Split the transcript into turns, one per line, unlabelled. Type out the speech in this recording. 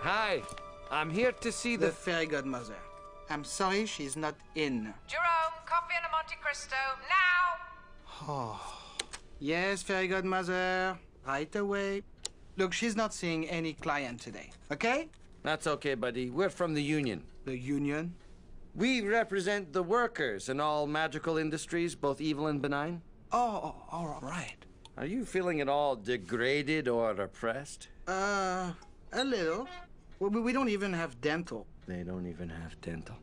Hi, I'm here to see
The
the.
fairy godmother. I'm sorry she's not in.
Jerome, coffee and a Monte Cristo, now! Oh.
Yes, fairy godmother. Right away. Look, she's not seeing any client today. Okay?
That's okay, buddy. We're from the union.
The union.
We represent the workers in all magical industries, both evil and benign.
Oh, oh, all right.
Are you feeling at all degraded or oppressed?
Uh, a little. Well, we we don't even have dental.
They don't even have dental.